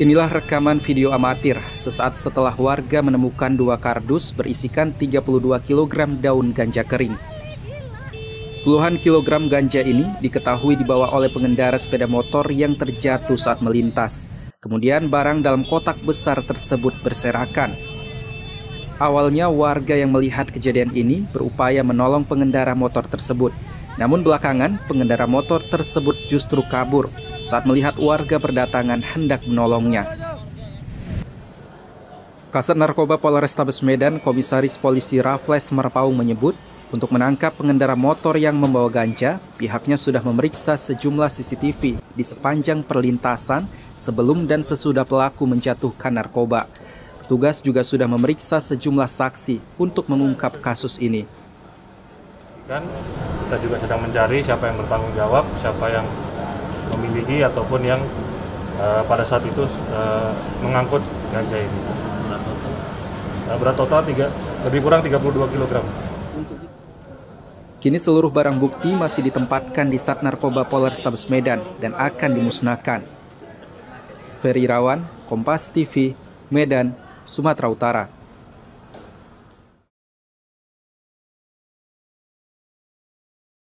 Inilah rekaman video amatir sesaat setelah warga menemukan dua kardus berisikan 32 kg daun ganja kering. Puluhan kilogram ganja ini diketahui dibawa oleh pengendara sepeda motor yang terjatuh saat melintas. Kemudian barang dalam kotak besar tersebut berserakan. Awalnya warga yang melihat kejadian ini berupaya menolong pengendara motor tersebut. Namun belakangan pengendara motor tersebut justru kabur saat melihat warga berdatangan hendak menolongnya. Kasat Narkoba Polrestabes Medan Komisaris Polisi Rafles Marpaung menyebut untuk menangkap pengendara motor yang membawa ganja, pihaknya sudah memeriksa sejumlah CCTV di sepanjang perlintasan sebelum dan sesudah pelaku menjatuhkan narkoba. Petugas juga sudah memeriksa sejumlah saksi untuk mengungkap kasus ini. Kan kita juga sedang mencari siapa yang bertanggung jawab, siapa yang memiliki ataupun yang uh, pada saat itu uh, mengangkut ganja ini. Uh, berat total tiga, lebih kurang 32 kg. Kini seluruh barang bukti masih ditempatkan di Sat Narkoba Polrestabes Medan dan akan dimusnahkan. Ferry Rawan, Kompas TV, Medan, Sumatera Utara.